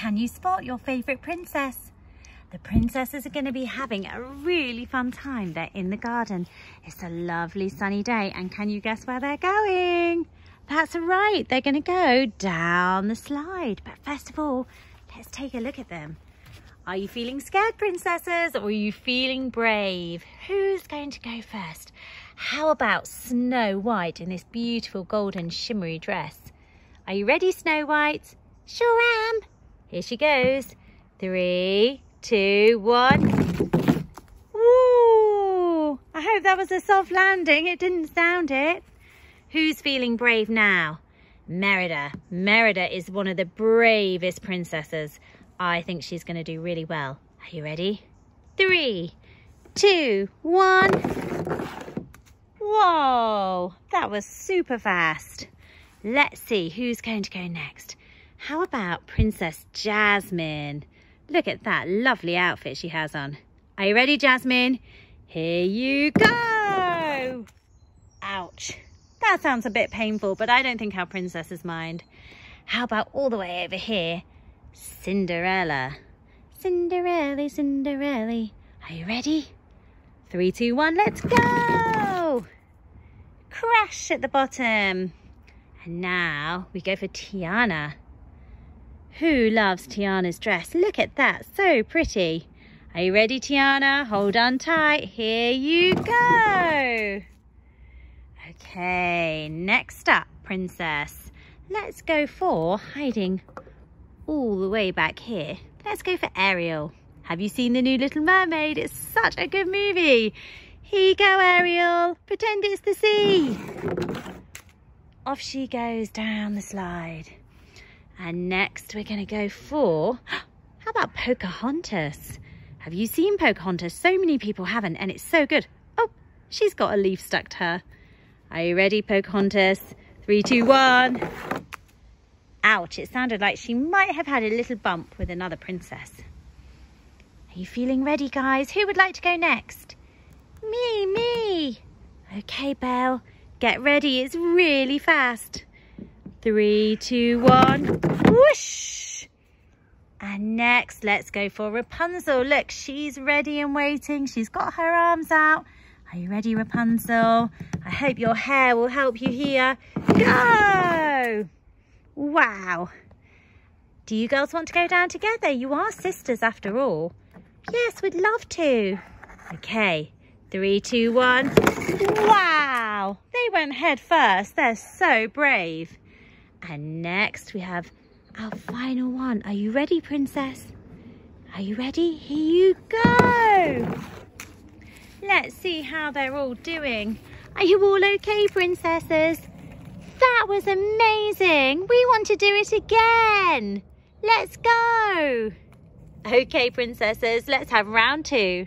can you spot your favourite princess? The princesses are going to be having a really fun time. They're in the garden. It's a lovely sunny day. And can you guess where they're going? That's right. They're going to go down the slide. But first of all, let's take a look at them. Are you feeling scared, princesses? Or are you feeling brave? Who's going to go first? How about Snow White in this beautiful golden shimmery dress? Are you ready, Snow White? Sure am. Here she goes. Three, two, one. Woo! I hope that was a soft landing. It didn't sound it. Who's feeling brave now? Merida. Merida is one of the bravest princesses. I think she's going to do really well. Are you ready? Three, two, one. Whoa, that was super fast. Let's see who's going to go next. How about Princess Jasmine? Look at that lovely outfit she has on. Are you ready, Jasmine? Here you go. Ouch. That sounds a bit painful, but I don't think our princesses mind. How about all the way over here? Cinderella. Cinderella, Cinderella. Are you ready? Three, two, one, let's go! Crash at the bottom. And now we go for Tiana. Who loves Tiana's dress? Look at that, so pretty. Are you ready, Tiana? Hold on tight. Here you go. Okay, next up, Princess. Let's go for hiding all the way back here. Let's go for Ariel. Have you seen the new Little Mermaid? It's such a good movie. Here you go, Ariel. Pretend it's the sea. Off she goes down the slide. And next we're going to go for, how about Pocahontas? Have you seen Pocahontas? So many people haven't and it's so good. Oh, she's got a leaf stuck to her. Are you ready, Pocahontas? Three, two, one. Ouch, it sounded like she might have had a little bump with another princess. Are you feeling ready, guys? Who would like to go next? Me, me. Okay, Belle, get ready. It's really fast. Three, two, one. Whoosh! And next, let's go for Rapunzel. Look, she's ready and waiting. She's got her arms out. Are you ready, Rapunzel? I hope your hair will help you here. Go! Wow. Do you girls want to go down together? You are sisters after all. Yes, we'd love to. Okay, three, two, one. Wow, they went head first. They're so brave. And next we have our final one. Are you ready, princess? Are you ready? Here you go. Let's see how they're all doing. Are you all okay, princesses? That was amazing. We want to do it again. Let's go. Okay, princesses, let's have round two.